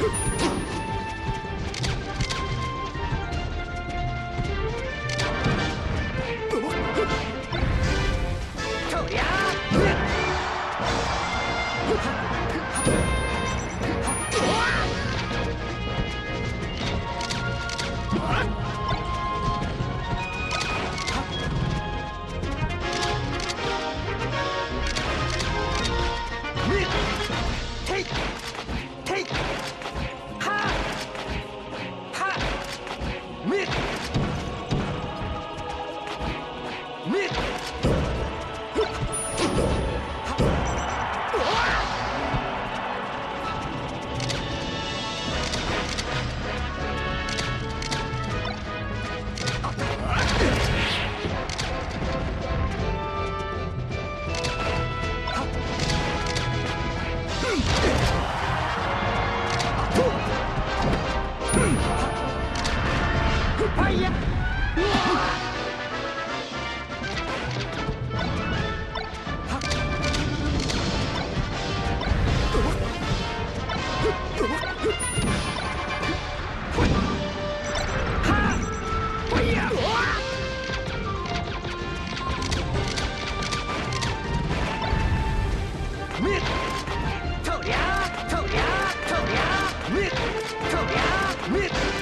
哼。Hiya! 臭牙，臭牙，臭牙，臭牙，臭牙。